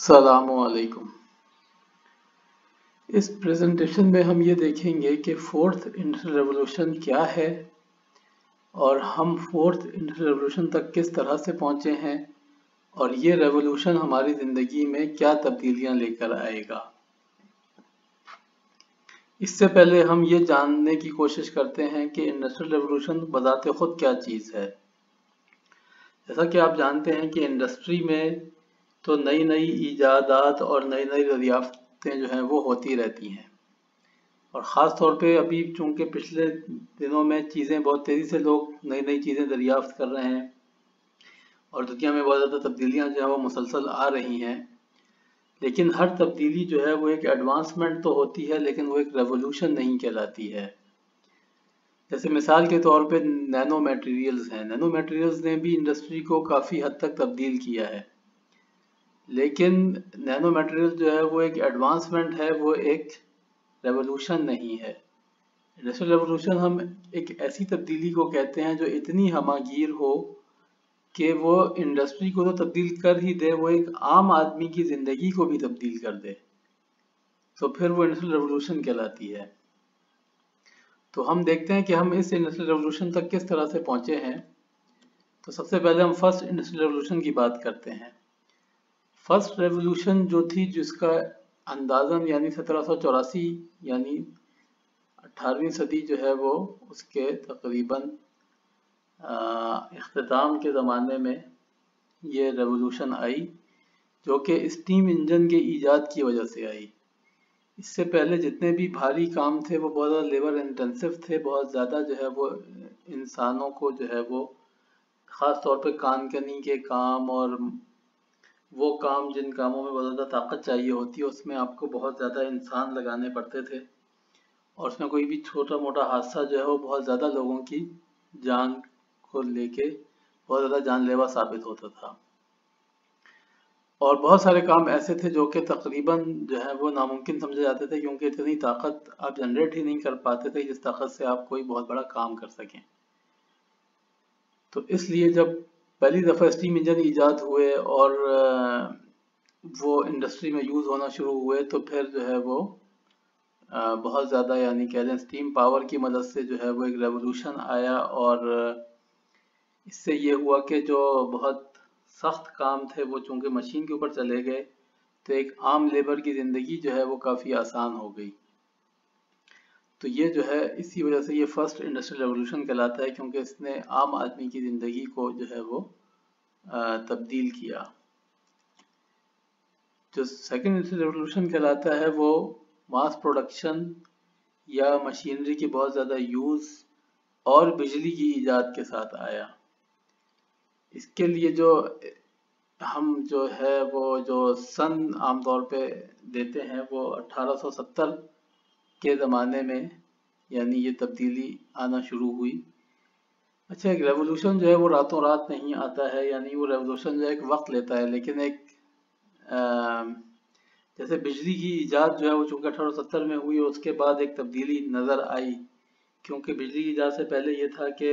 السلام علیکم۔ اس پریزنٹیشن میں ہم یہ دیکھیں گے کہ فورتھ انڈسٹریل ریولوشن کیا ہے اور ہم فورتھ انڈسٹریل ریولوشن تک کس طرح سے پہنچے ہیں اور یہ ریولوشن ہماری زندگی میں کیا تبدیلیاں لے کر آئے گا۔ اس سے پہلے ہم یہ جاننے کی کوشش کرتے ہیں کہ انڈسٹریل ریولوشن بذات خود کیا چیز ہے۔ جیسا کہ آپ جانتے ہیں کہ انڈسٹری میں تو نئی نئی ایجادات اور نئی نئی دریافتیں جو ہیں وہ ہوتی رہتی ہیں۔ اور خاص طور پہ ابھی چونکہ پچھلے دنوں میں چیزیں بہت تیزی سے لوگ نئی نئی چیزیں دریافت کر رہے ہیں اور دنیا میں بہت زیادہ تبدیلیاں جو ہیں وہ مسلسل آ رہی ہیں، لیکن ہر تبدیلی جو ہے وہ ایک ایڈوانسمنٹ تو ہوتی ہے، لیکن وہ ایک ریولوشن نہیں کہلاتی ہے۔ جیسے مثال کے طور پہ نینو میٹیریلز ہیں۔ نینو میٹیریلز نے بھی انڈسٹری کو کافی حد تک تبدیل کیا ہے۔ لیکن نینو میٹیریل جو ہے وہ ایک ایڈوانسمنٹ ہے، وہ ایک ریولوشن نہیں ہے۔ انڈسٹریل ریولوشن ہم ایک ایسی تبدیلی کو کہتے ہیں جو اتنی ہماگیر ہو کہ وہ انڈسٹری کو تو تبدیل کر ہی دے، وہ ایک عام آدمی کی زندگی کو بھی تبدیل کر دے۔ تو پھر وہ انڈسٹریل ریولوشن کہلاتی ہے۔ تو ہم دیکھتے ہیں کہ ہم اس انڈسٹریل ریولوشن تک کس طرح سے پہنچے ہیں۔ تو سب سے پہلے ہم فرسٹ انڈسٹریل ریولوشن کی بات کرتے ہیں۔ فرسٹ ریولوشن جو تھی، جس کا اندازاً یعنی سترہ سو چوراسی یعنی اٹھارہویں صدی جو ہے وہ اس کے تقریباً اختتام کے زمانے میں یہ ریولوشن آئی، جو کہ اسٹیم انجن کے ایجاد کی وجہ سے آئی۔ اس سے پہلے جتنے بھی بھاری کام تھے، وہ بہت زیادہ لیبر انٹینسو تھے، بہت زیادہ جو ہے وہ انسانوں کو جو ہے وہ خاص طور پہ کان کنی کے کام اور وہ کام جن کاموں میں بہت زیادہ طاقت چاہیے ہوتی ہے اس میں آپ کو بہت زیادہ انسان لگانے پڑتے تھے۔ اور اس میں کوئی بھی چھوٹا موٹا حادثہ جو ہے، وہ بہت زیادہ لوگوں کی جان کو لے کے بہت زیادہ جان لیوا ثابت ہوتا تھا۔ اور بہت سارے کام ایسے تھے جو کہ تقریباً جو ہے، وہ ناممکن سمجھے جاتے تھے، کیونکہ اتنی طاقت آپ جنریٹ ہی نہیں کر پاتے تھے جس طاقت سے آپ کوئی بہت بڑا کام کر سکیں۔ تو اس لیے جب پہلی دفعہ اسٹیم انجن ایجاد ہوئے اور وہ انڈسٹری میں یوز ہونا شروع ہوئے تو پھر جو ہے وہ بہت زیادہ یعنی کہہ لیں اسٹیم پاور کی مدد سے جو ہے وہ ایک ریولوشن آیا اور اس سے یہ ہوا کہ جو بہت سخت کام تھے وہ چونکہ مشین کے اوپر چلے گئے تو ایک عام لیبر کی زندگی جو ہے وہ کافی آسان ہو گئی۔ تو یہ جو ہے اسی وجہ سے یہ فرسٹ انڈسٹریل ریولوشن کہلاتا ہے کیونکہ اس نے عام آدمی کی زندگی کو جو ہے وہ تبدیل کیا۔ جو سیکنڈ انڈسٹریل ریولوشن کہلاتا ہے وہ ماس پروڈکشن یا مشینری کی بہت زیادہ یوز اور بجلی کی ایجاد کے ساتھ آیا۔ اس کے لیے جو ہم جو ہے وہ جو سن عام طور پہ دیتے ہیں وہ اٹھارہ سو ستر کے زمانے میں یعنی یہ تبدیلی آنا شروع ہوئی۔ اچھا ایک ریولوشن جو ہے وہ راتوں رات نہیں آتا ہے یعنی وہ ریولوشن جو ہے ایک وقت لیتا ہے، لیکن ایک جیسے بجلی کی ایجاد جو ہے وہ چونکہ اٹھارہ سو ستر میں ہوئی اور اس کے بعد ایک تبدیلی نظر آئی۔ کیونکہ بجلی کی ایجاد سے پہلے یہ تھا کہ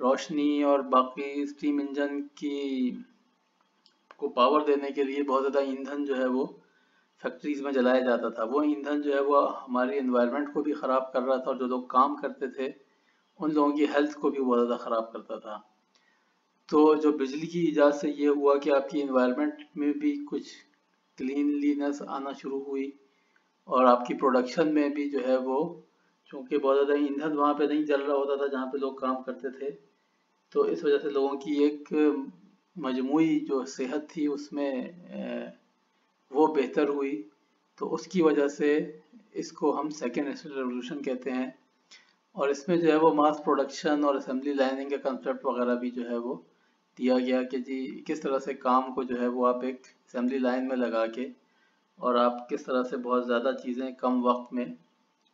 روشنی اور باقی اسٹیم انجن کی، کو پاور دینے کے لیے بہت زیادہ ایندھن جو ہے وہ فیکٹریز میں جلایا جاتا تھا۔ وہ ایندھن جو ہے وہ ہماری انوائرمنٹ کو بھی خراب کر رہا تھا اور جو لوگ کام کرتے تھے، ان لوگوں کی ہیلتھ کو بھی بہت زیادہ خراب کرتا تھا۔ تو جو بجلی کی ایجاد سے یہ ہوا کہ آپ کی انوائرمنٹ میں بھی کچھ کلینلینس آنا شروع ہوئی اور آپ کی پروڈکشن میں بھی جو ہے وہ، چونکہ بہت زیادہ ایندھن وہاں پہ نہیں جل رہا ہوتا تھا جہاں پہ لوگ کام کرتے تھے، تو اس وجہ سے لوگوں کی ایک مجموعی جو صحت تھی، اس میں وہ بہتر ہوئی، تو اس کی وجہ سے اس کو ہم سیکنڈ انڈسٹریل ریولوشن کہتے ہیں۔ اور اس میں جو ہے وہ ماس پروڈکشن اور اسمبلی لائننگ کا کنسپٹ وغیرہ بھی جو ہے وہ دیا گیا کہ جی کس طرح سے کام کو جو ہے وہ آپ ایک اسمبلی لائن میں لگا کے اور آپ کس طرح سے بہت زیادہ چیزیں کم وقت میں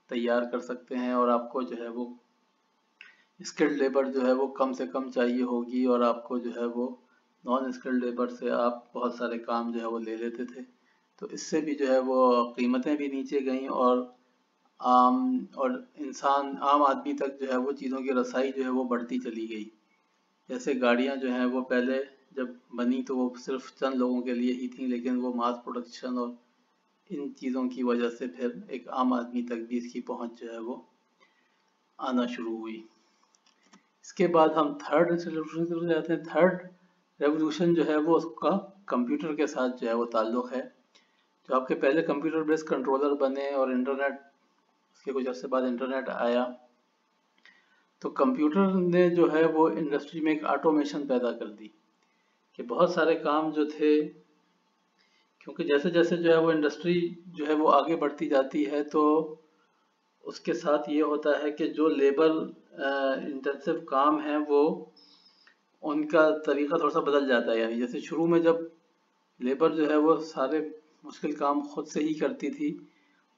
تیار کر سکتے ہیں اور آپ کو جو ہے وہ اسکلڈ لیبر جو ہے وہ کم سے کم چاہیے ہوگی اور آپ کو جو ہے وہ نان اسکلڈ لیبر سے آپ بہت سارے کام جو ہے وہ لے لیتے تھے۔ تو اس سے بھی جو ہے وہ قیمتیں بھی نیچے گئیں اور عام اور انسان، عام آدمی تک جو ہے وہ چیزوں کی رسائی جو ہے وہ بڑھتی چلی گئی۔ جیسے گاڑیاں جو ہیں وہ پہلے جب بنی تو وہ صرف چند لوگوں کے لیے ہی تھیں، لیکن وہ ماس پروڈکشن اور ان چیزوں کی وجہ سے پھر ایک عام آدمی تک بھی اس کی پہنچ جو ہے وہ آنا شروع ہوئی۔ اس کے بعد ہم تھرڈ ریولیوشن کی جاتے ہیں۔ تھرڈ ریولیوشن جو ہے وہ اس کا کمپیوٹر کے ساتھ جو ہے وہ تعلق ہے۔ جو آپ کے پہلے کمپیوٹر بیس کنٹرولر بنے اور انٹرنیٹ، اس کے کچھ عرصے بعد انٹرنیٹ آیا، تو کمپیوٹر نے جو ہے وہ انڈسٹری میں ایک آٹومیشن پیدا کر دی کہ بہت سارے کام جو تھے، کیونکہ جیسے جیسے جو ہے وہ انڈسٹری جو ہے وہ آگے بڑھتی جاتی ہے، تو اس کے ساتھ یہ ہوتا ہے کہ جو لیبر انٹینسو کام ہیں وہ ان کا طریقہ تھوڑا سا بدل جاتا ہے۔ یعنی جیسے شروع میں جب لیبر جو ہے وہ سارے مشکل کام خود سے ہی کرتی تھی۔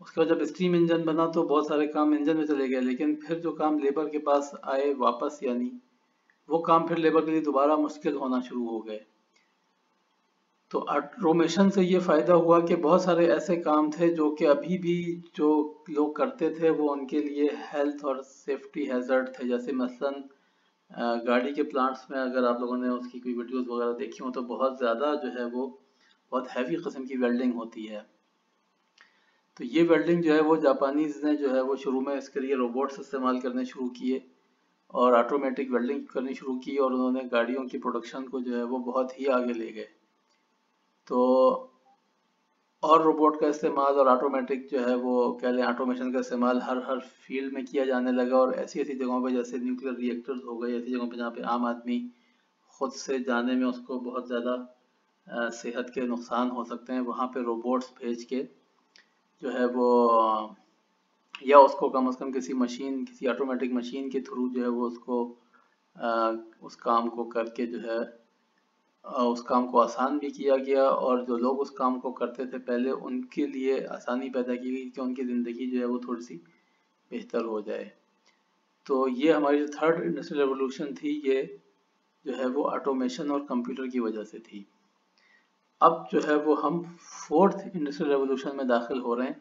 اس کے بعد جب اسٹیم انجن بنا تو بہت سارے کام انجن میں چلے گئے، لیکن پھر جو کام لیبر کے پاس آئے واپس یعنی وہ کام پھر لیبر کے لیے دوبارہ مشکل ہونا شروع ہو گئے۔ تو آٹومیشن سے یہ فائدہ ہوا کہ بہت سارے ایسے کام تھے جو کہ ابھی بھی جو لوگ کرتے تھے، وہ ان کے لیے ہیلتھ اور سیفٹی ہیزرڈ تھے۔ جیسے مثلا گاڑی کے پلانٹس میں اگر آپ لوگوں نے اس کی کوئی ویڈیوز وغیرہ دیکھی ہوں تو بہت زیادہ جو ہے وہ بہت ہیوی قسم کی ویلڈنگ ہوتی ہے۔ تو یہ ویلڈنگ جو ہے وہ جاپانیز نے جو ہے وہ شروع میں اس کے لیے روبوٹس استعمال کرنے شروع کیے اور آٹومیٹک ویلڈنگ کرنی شروع کی اور انہوں نے گاڑیوں کی پروڈکشن کو جو ہے وہ بہت ہی آگے لے گئے۔ تو اور روبوٹ کا استعمال اور آٹومیٹک جو ہے وہ کہہ لیں آٹومیشن کا استعمال ہر ہر فیلڈ میں کیا جانے لگا اور ایسی ایسی جگہوں پہ جیسے نیوکلیر ریئیکٹرز ہو گئے، ایسی جگہوں پہ جہاں پہ عام آدمی خود سے جانے میں اس کو بہت زیادہ صحت کے نقصان ہو سکتے ہیں۔ وہاں پہ روبوٹس بھیج کے جو ہے وہ، یا اس کو کم از کم کسی مشین کسی آٹومیٹک مشین کے تھرو جو ہے وہ اس کو اس کام کو کر کے جو ہے اس کام کو آسان بھی کیا گیا۔ اور جو لوگ اس کام کو کرتے تھے پہلے، ان کے لیے آسانی پیدا کی گئی کہ ان کی زندگی جو ہے وہ تھوڑی سی بہتر ہو جائے۔ تو یہ ہماری جو تھرڈ انڈسٹریل ریولوشن تھی، یہ جو ہے وہ آٹومیشن اور کمپیوٹر کی وجہ سے تھی۔ اب جو ہے وہ ہم فورتھ انڈسٹریل ریولوشن میں داخل ہو رہے ہیں۔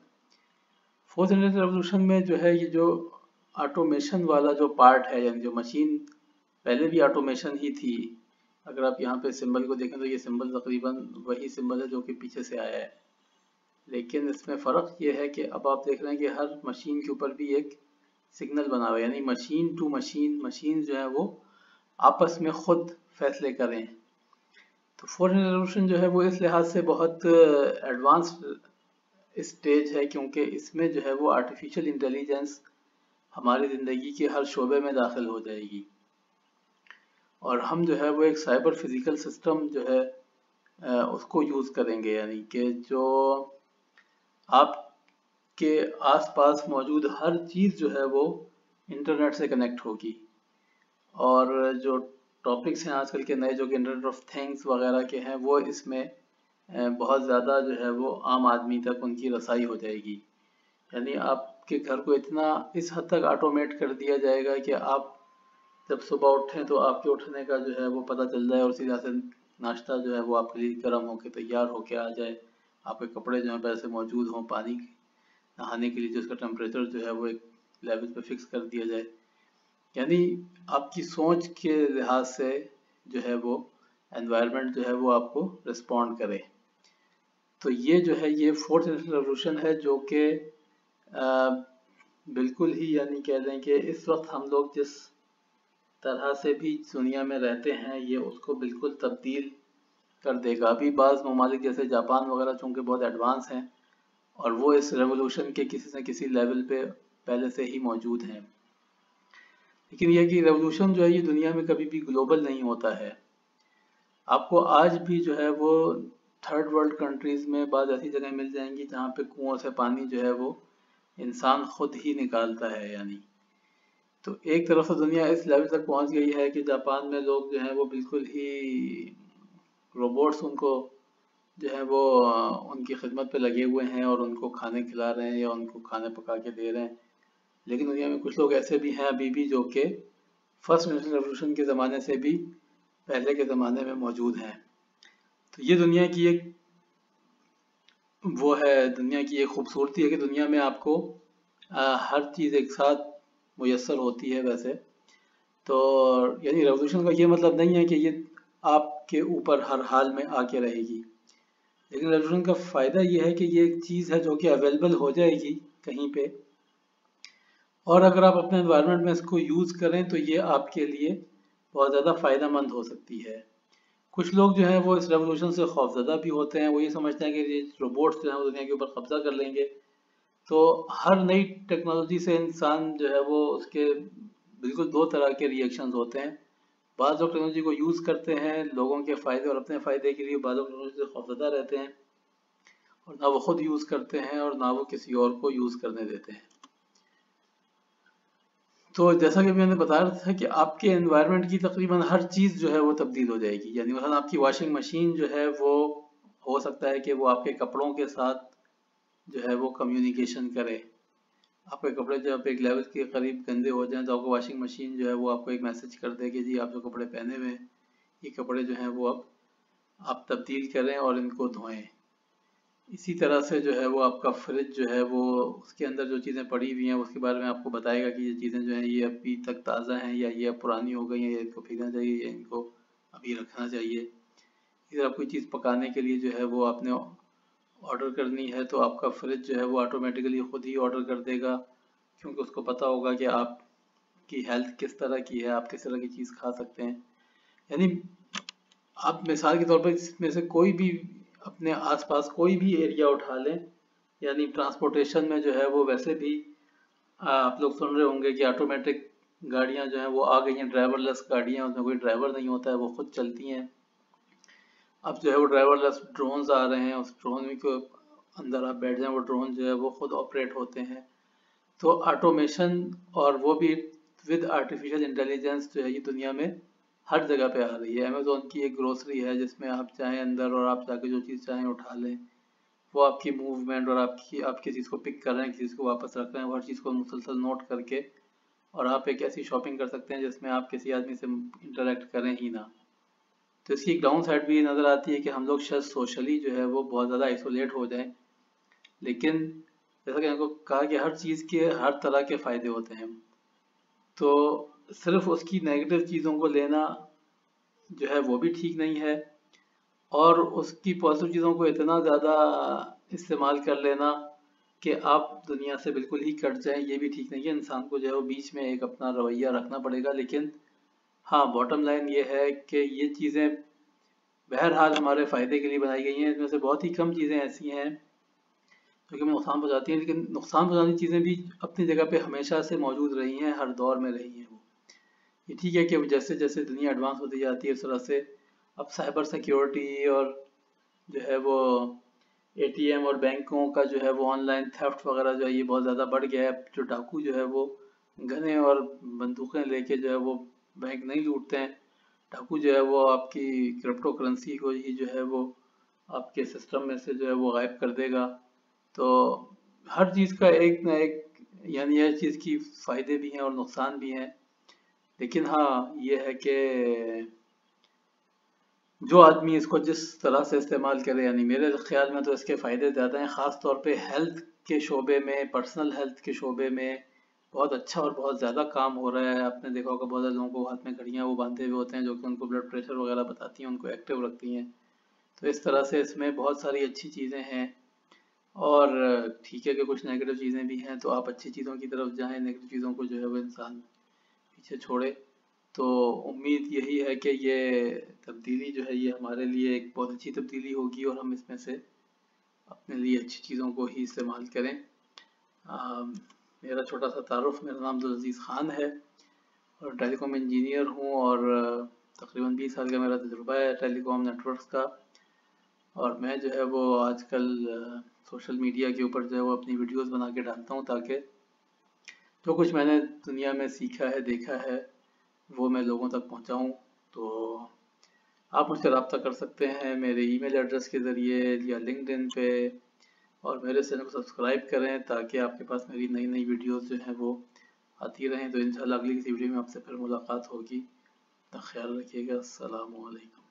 فورتھ انڈسٹریل ریولوشن میں جو ہے یہ جو آٹومیشن والا جو پارٹ ہے یعنی جو مشین پہلے بھی آٹومیشن ہی تھی۔ اگر آپ یہاں پہ سمبل کو دیکھیں تو یہ سمبل تقریباً وہی سمبل ہے جو کہ پیچھے سے آیا ہے۔ لیکن اس میں فرق یہ ہے کہ اب آپ دیکھ رہے ہیں کہ ہر مشین کے اوپر بھی ایک سگنل بنا ہوا ہے۔ یعنی مشین ٹو مشین مشین جو ہے وہ آپس میں خود فیصلے کریں تو فورن ریولیوشن جو ہے وہ اس لحاظ سے بہت ایڈوانس اسٹیج ہے کیونکہ اس میں جو ہے وہ آرٹیفیشل انٹیلیجنس ہماری زندگی کے ہر شعبے میں داخل ہو جائے گی۔ اور ہم جو ہے وہ ایک سائبر فزیکل سسٹم جو ہے اس کو یوز کریں گے۔ یعنی کہ جو آپ کے آس پاس موجود ہر چیز جو ہے وہ انٹرنیٹ سے کنیکٹ ہوگی۔ اور جو ٹاپکس ہیں آج کل کے نئے جو کہ انٹرنیٹ آف تھنگس وغیرہ کے ہیں، وہ اس میں بہت زیادہ جو ہے وہ عام آدمی تک ان کی رسائی ہو جائے گی۔ یعنی آپ کے گھر کو اتنا اس حد تک آٹومیٹ کر دیا جائے گا کہ آپ جب صبح اٹھیں تو آپ کے اٹھنے کا جو ہے وہ پتہ چل جائے اور سیدھا سے ناشتہ جو ہے وہ آپ کے لیے گرم ہو کے تیار ہو کے آ جائے۔ آپ کے کپڑے جو ہیں پیسے موجود ہوں پانی، نہانے کے لیے جو اس کا ٹمپریچر جو ہے وہ ایک لیول پہ فکس کر دیا جائے۔ یعنی آپ کی سوچ کے لحاظ سے جو ہے وہ انوائرمنٹ جو ہے وہ آپ کو رسپونڈ کرے۔ تو یہ جو ہے یہ فورتھ ریولیوشن ہے جو کہ بالکل ہی یعنی کہہ دیں کہ اس وقت ہم لوگ جس طرح سے بھی دنیا میں رہتے ہیں، یہ اس کو بالکل تبدیل کر دے گا۔ ابھی بعض ممالک جیسے جاپان وغیرہ چونکہ بہت ایڈوانس ہیں اور وہ اس ریولوشن کے کسی نہ کسی لیول پہ پہلے سے ہی موجود ہیں۔ لیکن یہ کہ ریولوشن جو ہے یہ دنیا میں کبھی بھی گلوبل نہیں ہوتا ہے۔ آپ کو آج بھی جو ہے وہ تھرڈ ورلڈ کنٹریز میں بعض ایسی جگہیں مل جائیں گی جہاں پہ کنویں سے پانی جو ہے وہ انسان خود ہی نکالتا ہے یعنی۔ تو ایک طرف سے دنیا اس لیول تک پہنچ گئی ہے کہ جاپان میں لوگ جو ہیں وہ بالکل ہی روبوٹس ان کو جو ہے وہ ان کی خدمت پہ لگے ہوئے ہیں اور ان کو کھانے کھلا رہے ہیں یا ان کو کھانے پکا کے دے رہے ہیں۔ لیکن دنیا میں کچھ لوگ ایسے بھی ہیں ابھی بھی جو کہ فرسٹ انڈسٹریل ریولوشن کے زمانے سے بھی پہلے کے زمانے میں موجود ہیں۔ تو یہ دنیا کی ایک وہ ہے، دنیا کی ایک خوبصورتی ہے کہ دنیا میں آپ کو ہر چیز ایک ساتھ میسر ہوتی ہے ویسے۔ تو یعنی ریولیوشن کا یہ مطلب نہیں ہے کہ یہ آپ کے اوپر ہر حال میں آ کے رہے گی۔ لیکن ریزولوشن کا فائدہ یہ ہے کہ یہ ایک چیز ہے جو کہ اویلیبل ہو جائے گی کہیں پہ۔ اور اگر آپ اپنے انوائرمنٹ میں اس کو یوز کریں تو یہ آپ کے لیے بہت زیادہ فائدہ مند ہو سکتی ہے۔ کچھ لوگ جو ہیں وہ اس ریولوشن سے خوفزدہ بھی ہوتے ہیں، وہ یہ سمجھتے ہیں کہ یہ روبوٹس جو ہیں وہ دنیا کے اوپر قبضہ کر لیں گے۔ تو ہر نئی ٹیکنالوجی سے انسان جو ہے وہ اس کے بالکل دو طرح کے ریئیکشنز ہوتے ہیں۔ بعض لوگ ٹیکنالوجی کو یوز کرتے ہیں لوگوں کے فائدے اور اپنے فائدے کے لیے، بعض لوگ ٹیکنالوجی سے خوفزدہ رہتے ہیں اور نہ وہ خود یوز کرتے ہیں اور نہ وہ کسی اور کو یوز کرنے دیتے ہیں۔ تو جیسا کہ میں نے بتایا تھا کہ آپ کے انوائرمنٹ کی تقریباً ہر چیز جو ہے وہ تبدیل ہو جائے گی۔ یعنی مثلا آپ کی واشنگ مشین جو ہے وہ ہو سکتا ہے کہ وہ آپ کے کپڑوں کے ساتھ جو ہے وہ کمیونیکیشن کرے۔ آپ کے کپڑے جب ایک لیول کے قریب گندے ہو جائیں تو آپ کو واشنگ مشین جو ہے وہ آپ کو ایک میسج کر دے کہ جی آپ جو کپڑے پہنے ہوئے یہ کپڑے جو ہیں وہ اب آپ تبدیل کریں اور ان کو دھوئیں۔ اسی طرح سے جو ہے وہ آپ کا فریج جو ہے وہ اس کے اندر جو چیزیں پڑی ہوئی ہیں، اس کے بارے میں آپ کو بتائے گا کہ یہ چیزیں جو ہیں یہ ابھی تک تازہ ہیں یا یہ اب پرانی ہو گئی ہیں، یا ان کو پھینکنا چاہیے یا ان کو ابھی رکھنا چاہیے۔ اسی طرح کوئی چیز پکانے کے لیے جو ہے وہ آپ نے آرڈر کرنی ہے تو آپ کا فریج جو ہے وہ آٹومیٹیکلی خود ہی آرڈر کر دے گا، کیونکہ اس کو پتہ ہوگا کہ آپ کی ہیلتھ کس طرح کی ہے، آپ کس طرح کی چیز کھا سکتے ہیں۔ یعنی آپ مثال کے طور پر اس میں سے کوئی بھی اپنے آس پاس کوئی بھی ایریا اٹھا لیں یعنی ٹرانسپورٹیشن میں جو ہے وہ ویسے بھی آپ لوگ سن رہے ہوں گے کہ آٹومیٹک گاڑیاں جو ہیں وہ آ گئی ہیں ڈرائیور لیس گاڑیاں، اس میں کوئی ڈرائیور نہیں ہوتا ہے، وہ خود چلتی ہیں۔ اب جو ہے وہ ڈرائیور لیس ڈرونز آ رہے ہیں، اس ڈرون کے اندر آپ بیٹھ جائیں، وہ ڈرون جو ہے وہ خود آپریٹ ہوتے ہیں۔ تو آٹومیشن اور وہ بھی ود آرٹیفیشل انٹیلیجنس جو ہے یہ دنیا میں ہر جگہ پہ آ رہی ہے۔ امیزون کی ایک گروسری ہے جس میں آپ چاہیں اندر اور آپ جا کے جو چیز چاہیں اٹھا لیں۔ وہ آپ کی موومنٹ اور آپ کی، آپ کسی چیز کو پک کر رہے ہیں، کسی چیز کو واپس رکھ رہے ہیں وہ ہر چیز کو مسلسل نوٹ کر کے اور آپ ایک ایسی شاپنگ کر سکتے ہیں جس میں آپ کسی آدمی سے انٹریکٹ کریں ہی نہ۔ تو اس کی ایک ڈاؤن سائڈ بھی یہ نظر آتی ہے کہ ہم لوگ شاید سوشلی جو ہے وہ بہت زیادہ آئسولیٹ ہو جائیں۔ لیکن جیسا کہ ہم کو کہا کہ ہر چیز کے، ہر طرح کے فائدے ہوتے ہیں۔ تو صرف اس کی نیگیٹو چیزوں کو لینا جو ہے وہ بھی ٹھیک نہیں ہے اور اس کی پازیٹیو چیزوں کو اتنا زیادہ استعمال کر لینا کہ آپ دنیا سے بالکل ہی کٹ جائیں، یہ بھی ٹھیک نہیں ہے۔ انسان کو جو ہے وہ بیچ میں ایک اپنا رویہ رکھنا پڑے گا، لیکن ہاں باٹم لائن یہ ہے کہ یہ چیزیں بہرحال ہمارے فائدے کے لیے بنائی گئی ہیں۔ اس میں سے بہت ہی کم چیزیں ایسی ہیں جو کہ نقصان پہنچاتی ہیں، لیکن نقصان پہنچانے چیزیں بھی اپنی جگہ پہ ہمیشہ سے موجود رہی ہیں، ہر دور میں رہی ہیں۔ یہ ٹھیک ہے کہ جیسے جیسے دنیا ایڈوانس ہوتی جاتی ہے، اس طرح سے اب سائبر سیکیورٹی اور جو ہے وہ اے ٹی ایم اور بینکوں کا جو ہے وہ آن لائن تھیفٹ وغیرہ جو ہے یہ بہت زیادہ بڑھ گیا ہے۔ جو ڈاکو جو ہے وہ گھنے اور بندوقیں لے کے جو ہے وہ بینک نہیں لوٹتے ہیں۔ ڈاکو جو ہے وہ آپ کی کرپٹو کرنسی کو ہی جو ہے وہ آپ کے سسٹم میں سے جو ہے وہ غائب کر دے گا۔ تو ہر چیز کا ایک نہ ایک یعنی ہر چیز کی فائدے بھی ہیں اور نقصان بھی ہیں۔ لیکن ہاں یہ ہے کہ جو آدمی اس کو جس طرح سے استعمال کرے یعنی میرے خیال میں تو اس کے فائدے زیادہ ہیں، خاص طور پہ ہیلتھ کے شعبے میں، پرسنل ہیلتھ کے شعبے میں بہت اچھا اور بہت زیادہ کام ہو رہا ہے۔ آپ نے دیکھا ہوگا بہت زیادہ لوگوں کو ہاتھ میں گھڑیاں وہ باندھے ہوئے ہوتے ہیں جو کہ ان کو بلڈ پریشر وغیرہ بتاتی ہیں، ان کو ایکٹیو رکھتی ہیں۔ تو اس طرح سے اس میں بہت ساری اچھی چیزیں ہیں۔ اور ٹھیک ہے کہ کچھ نیگیٹو چیزیں بھی ہیں، تو آپ اچھی چیزوں کی طرف جائیں نیگیٹو چیزوں کو جو ہے وہ انسان پیچھے چھوڑے۔ تو امید یہی ہے کہ یہ تبدیلی جو ہے، یہ ہمارے لیے ایک بہت اچھی تبدیلی ہوگی اور ہم اس میں سے اپنے لیے اچھی چیزوں کو ہی استعمال کریں۔ میرا چھوٹا سا تعارف، میرا نام عزیز خان ہے اور ٹیلی کام انجینئر ہوں اور تقریباً بیس سال کا میرا تجربہ ہے ٹیلی کام نیٹورکس کا۔ اور میں جو ہے وہ آج کل سوشل میڈیا کے اوپر جو ہے وہ اپنی ویڈیوز بنا کے ڈالتا ہوں تاکہ جو کچھ میں نے دنیا میں سیکھا ہے، دیکھا ہے، وہ میں لوگوں تک پہنچاؤں تو آپ مجھ سے رابطہ کر سکتے ہیں میرے ای میل ایڈریس کے ذریعے یا لنکڈ ان پہ اور میرے چینل کو سبسکرائب کریں تاکہ آپ کے پاس میری نئی نئی ویڈیوز جو ہیں وہ آتی رہیں۔ تو انشاءاللہ اگلی کسی ویڈیو میں آپ سے پھر ملاقات ہوگی۔ خیال رکھیے گا۔ السلام علیکم۔